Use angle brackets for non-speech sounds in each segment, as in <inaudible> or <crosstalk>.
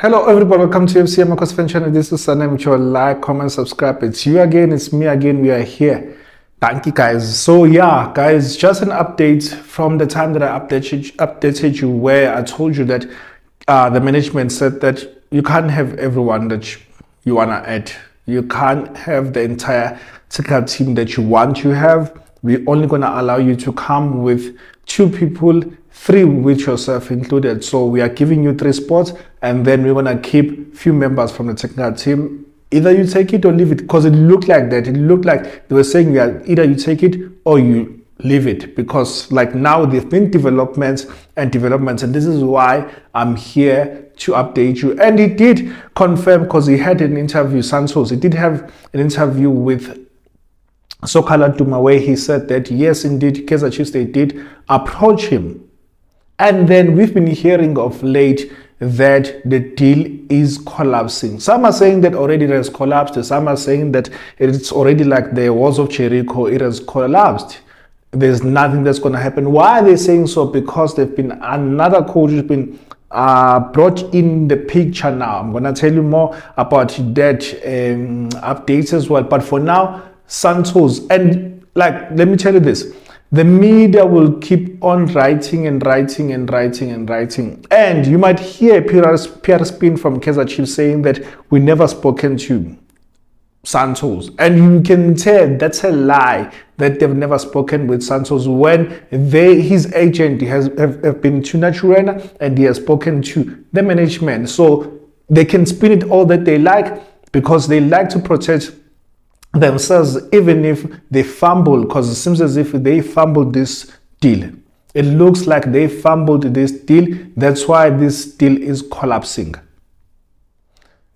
Hello everybody, welcome to FCM channel. This is Sanem. Which like, comment, subscribe. It's you again, it's me again. We are here. Thank you guys. So yeah, guys, just an update from the time that I updated updated you where I told you that uh, the management said that you can't have everyone that you wanna add. You can't have the entire technical team that you want to have. We're only gonna allow you to come with two people three with yourself included. So we are giving you three spots and then we're gonna keep few members from the technical team. Either you take it or leave it because it looked like that. It looked like they were saying that either you take it or you leave it because like now there've been developments and developments and this is why I'm here to update you. And he did confirm because he had an interview, Santos, he did have an interview with Soccer Laduma where he said that yes indeed Chiefs they did approach him and then we've been hearing of late that the deal is collapsing. Some are saying that already it has collapsed. Some are saying that it's already like the walls of Jericho, it has collapsed. There's nothing that's going to happen. Why are they saying so? Because there's been another coach who's been uh, brought in the picture now. I'm going to tell you more about that um, updates as well. But for now, Santos and like let me tell you this the media will keep on writing and writing and writing and writing. And you might hear PR, PR Spin from Kaizer Chiefs saying that we never spoken to Santos. And you can tell that's a lie that they've never spoken with Santos when they, his agent has have, have been to Naturena and he has spoken to the management. So they can spin it all that they like because they like to protect themselves even if they fumble because it seems as if they fumbled this deal it looks like they fumbled this deal that's why this deal is collapsing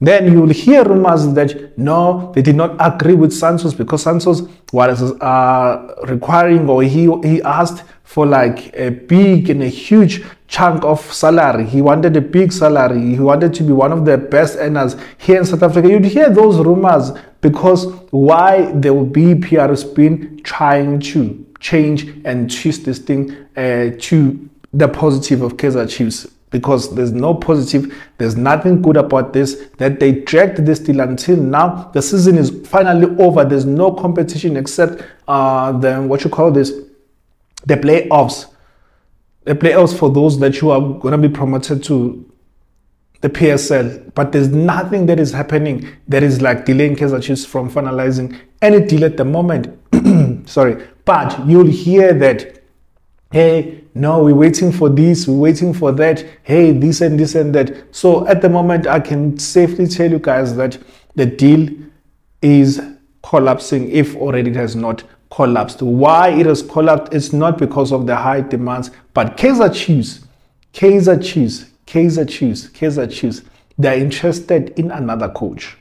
then you will hear rumors that no, they did not agree with Santos because Santos was uh, requiring or he, he asked for like a big and a huge chunk of salary. He wanted a big salary. He wanted to be one of the best earners here in South Africa. You'd hear those rumors because why there will be PR spin trying to change and twist this thing uh, to the positive of Kaizer Chiefs because there's no positive, there's nothing good about this, that they dragged this deal until now. The season is finally over. There's no competition except uh, the, what you call this, the playoffs. The playoffs for those that you are going to be promoted to the PSL, but there's nothing that is happening that is like delaying Kaizer Chiefs from finalizing any deal at the moment. <clears throat> Sorry, but you'll hear that hey, no, we're waiting for this, we're waiting for that, hey, this and this and that. So at the moment, I can safely tell you guys that the deal is collapsing if already it has not collapsed. Why it has collapsed It's not because of the high demands, but Kaizer Chiefs, Kaizer Chiefs, Kaizer Chiefs, Kaizer Chiefs, they're interested in another coach.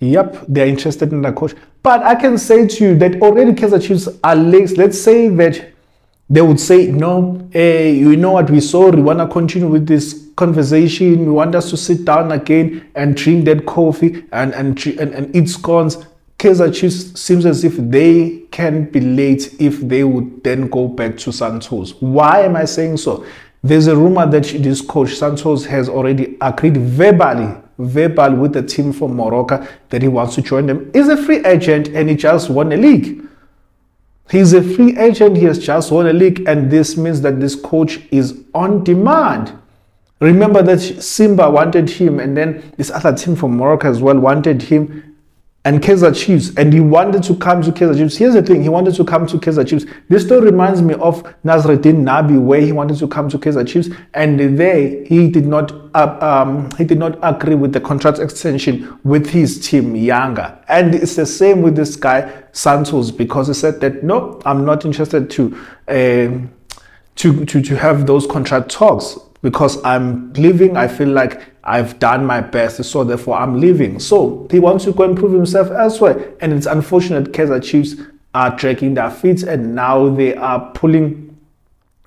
Yep, they're interested in the coach. But I can say to you that already Kaizer Chiefs are late. Let's say that they would say, no, hey, you know what we saw, we want to continue with this conversation. We want us to sit down again and drink that coffee and, and, and, and eat scones. Kaizer Chiefs seems as if they can be late if they would then go back to Santos. Why am I saying so? There's a rumor that this coach Santos has already agreed verbally verbal with the team from Morocco that he wants to join them. He's a free agent and he just won a league. He's a free agent, he has just won a league, and this means that this coach is on demand. Remember that Simba wanted him, and then this other team from Morocco as well wanted him, and Kaizer Chiefs, and he wanted to come to Kaizer Chiefs. Here's the thing: he wanted to come to Kaizer Chiefs. This story reminds me of Nasreddine Nabi, where he wanted to come to Kaizer Chiefs, and there he did not uh, um, he did not agree with the contract extension with his team Yanga, and it's the same with this guy Santos because he said that no, I'm not interested to. Uh, to, to, to have those contract talks because I'm leaving. I feel like I've done my best, so therefore I'm leaving. So he wants to go and prove himself elsewhere. And it's unfortunate Kaizer Chiefs are dragging their feet and now they are pulling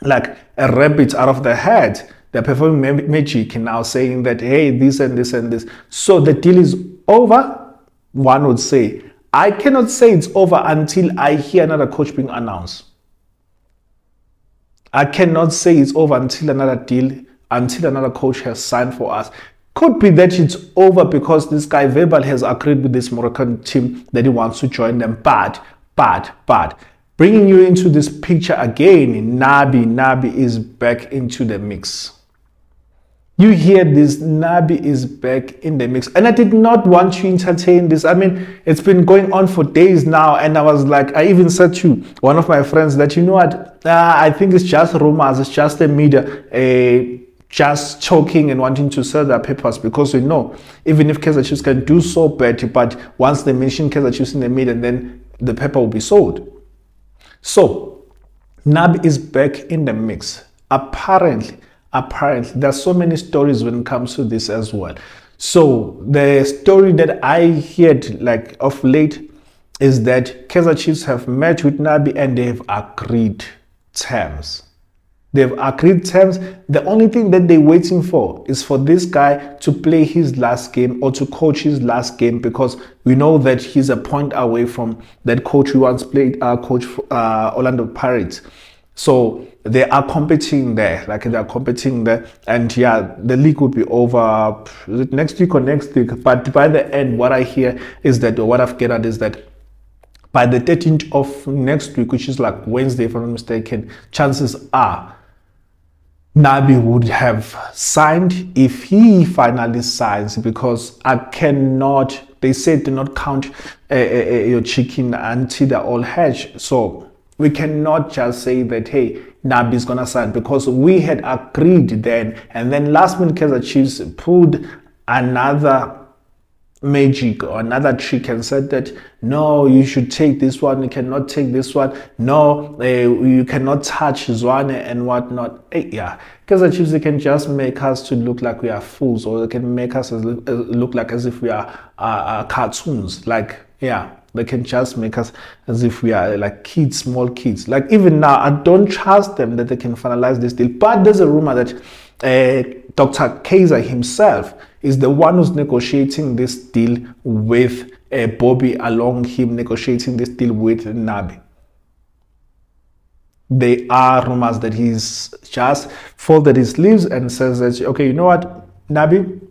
like a rabbit out of the head They're performing magic now, saying that, hey, this and this and this. So the deal is over, one would say. I cannot say it's over until I hear another coach being announced. I cannot say it's over until another deal, until another coach has signed for us. Could be that it's over because this guy Verbal has agreed with this Moroccan team that he wants to join them. But, but, but, bringing you into this picture again, Nabi, Nabi is back into the mix. You hear this, Nabi is back in the mix. And I did not want to entertain this. I mean, it's been going on for days now. And I was like, I even said to one of my friends that, you know what, uh, I think it's just rumors, it's just the media. Uh, just choking and wanting to sell their papers because we know even if Kaizer Chiefs can do so bad, but once they mention Kaizer Chiefs in the media, then the paper will be sold. So Nabi is back in the mix. Apparently, apparently, there are so many stories when it comes to this as well. So the story that I heard like of late is that Kaizer Chiefs have met with Nabi and they have agreed terms They've agreed terms. The only thing that they're waiting for is for this guy to play his last game or to coach his last game because we know that he's a point away from that coach who once played uh, coach uh, Orlando Pirates. So they are competing there, like they are competing there, and yeah, the league will be over next week or next week. But by the end, what I hear is that, or what I've gathered is that by the 13th of next week, which is like Wednesday, if I'm not mistaken, chances are Nabi would have signed if he finally signs because I cannot, they said do not count uh, uh, your chicken until they're all hatched. So we cannot just say that, hey, Nabi is going to sign because we had agreed then. And then last minute Kaizer Chiefs pulled another magic. Or another trick and said that no you should take this one you cannot take this one. No uh, you cannot touch one and whatnot. Uh, yeah. Because the chiefs they can just make us to look like we are fools or they can make us as, look like as if we are uh, uh, cartoons. Like yeah they can just make us as if we are like kids small kids. Like even now i don't trust them that they can finalize this deal. But there's a rumor that uh, dr Kaizer himself is the one who's negotiating this deal with uh, Bobby along him negotiating this deal with Nabi. There are rumors that he's just folded his sleeves and says that, okay, you know what, Nabi,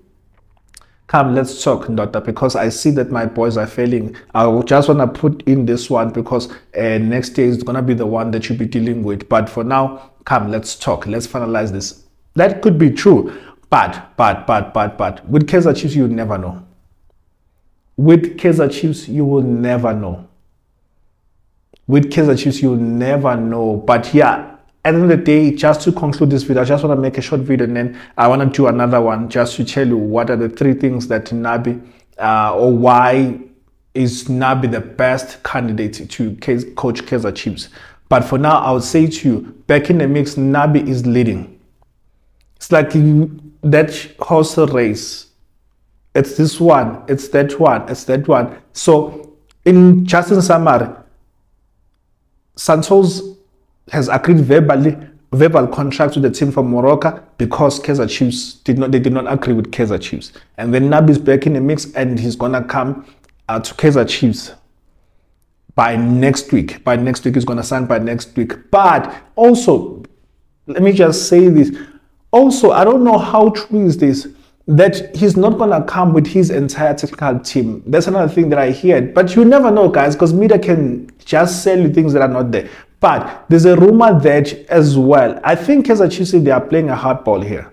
come, let's talk, Ndota, because I see that my boys are failing. I just want to put in this one because uh, next year is going to be the one that you'll be dealing with. But for now, come, let's talk. Let's finalize this. That could be true. But, but, but, but, but, with Kaizer Chiefs, you never know. With Kaizer Chiefs, you will never know. With Kaizer Chiefs, you'll never know. But yeah, at the end of the day, just to conclude this video, I just want to make a short video and then I want to do another one just to tell you what are the three things that Nabi uh, or why is Nabi the best candidate to coach Kaizer Chiefs. But for now, I would say to you, back in the mix, Nabi is leading. It's like you, that horse race. It's this one, it's that one, it's that one. So, in just in summary, Santos has agreed verbally verbal contract with the team from Morocco because Kaizer Chiefs did not they did not agree with Kaizer Chiefs. And then Nabi is back in the mix and he's gonna come uh, to Kaizer Chiefs by next week. By next week, he's gonna sign by next week. But also, let me just say this also, I don't know how true is this that he's not going to come with his entire technical team. That's another thing that I heard. But you never know, guys, because media can just sell you things that are not there. But there's a rumor that as well. I think Kaizer Chiefs, they are playing a hardball here.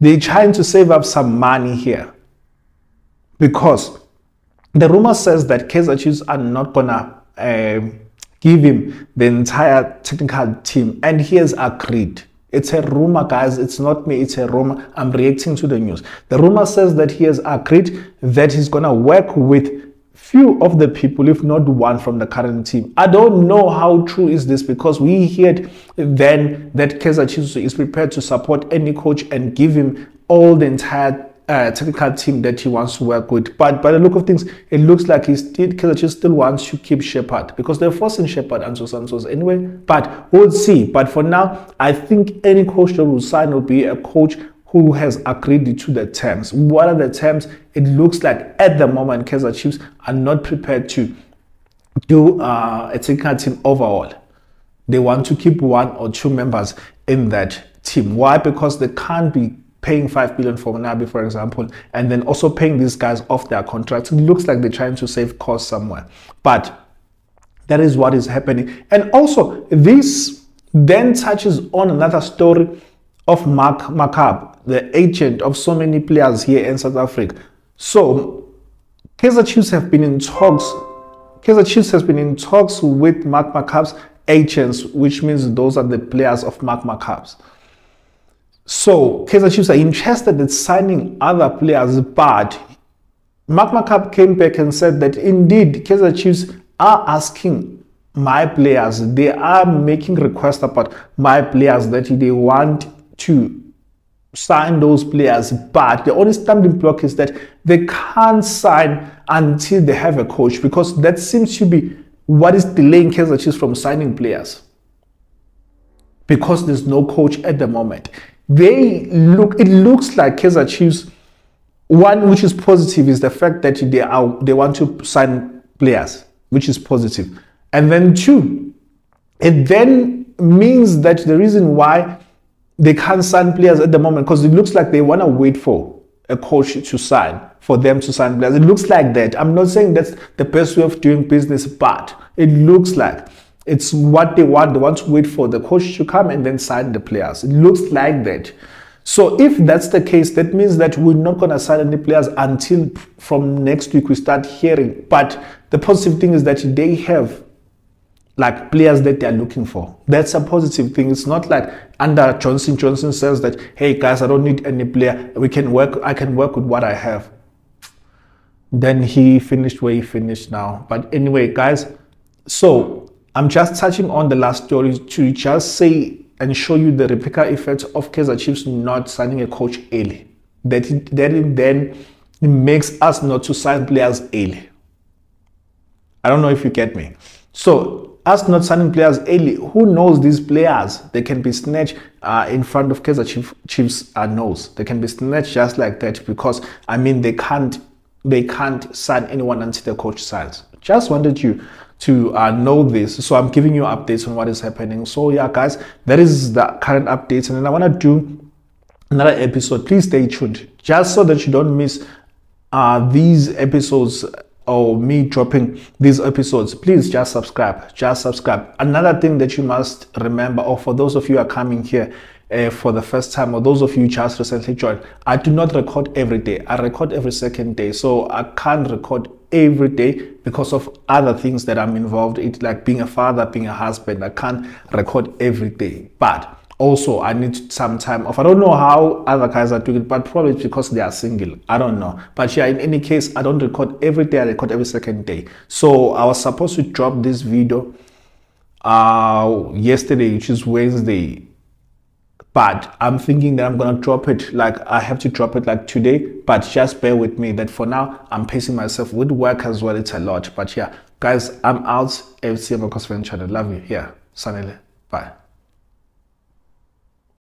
They're trying to save up some money here. Because the rumor says that Kaizer Chiefs are not going to uh, give him the entire technical team. And he has agreed. It's a rumor, guys. It's not me. It's a rumor. I'm reacting to the news. The rumor says that he has agreed that he's going to work with few of the people, if not one from the current team. I don't know how true is this because we heard then that Kaizer Chiefs is prepared to support any coach and give him all the entire uh, technical team that he wants to work with. But by the look of things, it looks like he still Kaizer still wants to keep Shepherd because they're forcing Shepherd and so Santos anyway. But we'll see. But for now, I think any coach that will sign will be a coach who has agreed to the terms. What are the terms? It looks like at the moment Kaizer Chiefs are not prepared to do uh, a technical team overall. They want to keep one or two members in that team. Why? Because they can't be paying 5 billion for Nabi, for example, and then also paying these guys off their contracts. It looks like they're trying to save costs somewhere. But that is what is happening. And also, this then touches on another story of Mark Makaab, the agent of so many players here in South Africa. So, Kaizer Chiefs have been in talks. Kaizer Chiefs has been in talks with Mark Makaab's agents, which means those are the players of Mark Makaab's. So Kaizer Chiefs are interested in signing other players, but Mark Makaab came back and said that indeed Kaizer Chiefs are asking my players, they are making requests about my players that they want to sign those players, but the only stumbling block is that they can't sign until they have a coach because that seems to be what is delaying Kaizer Chiefs from signing players. Because there's no coach at the moment they look it looks like Kaizer Chiefs. One which is positive is the fact that they are they want to sign players which is positive. And then two it then means that the reason why they can't sign players at the moment because it looks like they want to wait for a coach to sign for them to sign players. It looks like that. I'm not saying that's the best way of doing business but it looks like it's what they want. They want to wait for the coach to come and then sign the players. It looks like that. So if that's the case, that means that we're not going to sign any players until from next week we start hearing. But the positive thing is that they have like players that they're looking for. That's a positive thing. It's not like under Johnson Johnson says that, hey guys, I don't need any player. We can work, I can work with what I have. Then he finished where he finished now. But anyway, guys, so I'm just touching on the last story to just say and show you the replica effect of Kaizer Chiefs not signing a coach early. That, that then makes us not to sign players early. I don't know if you get me. So us not signing players early, who knows these players? They can be snatched uh, in front of Kaizer Chief, Chiefs uh, nose. They can be snatched just like that because I mean they can't they can't sign anyone until the coach signs. Just wanted you to uh, know this. So I'm giving you updates on what is happening. So yeah, guys, that is the current updates. And then I want to do another episode. Please stay tuned just so that you don't miss uh, these episodes or me dropping these episodes please just subscribe just subscribe another thing that you must remember or for those of you are coming here uh, for the first time or those of you just recently joined i do not record every day i record every second day so i can't record every day because of other things that I'm involved in, like being a father, being a husband. I can't record every day, but also I need some time off. I don't know how other guys are doing it, but probably because they are single. I don't know. But yeah, in any case, I don't record every day. I record every second day. So I was supposed to drop this video uh yesterday, which is Wednesday but I'm thinking that I'm gonna drop it like I have to drop it like today. But just bear with me that for now I'm pacing myself with work as well. It's a lot. But yeah guys I'm out. FC Marcos Venture love you. Yeah. Sanele. Bye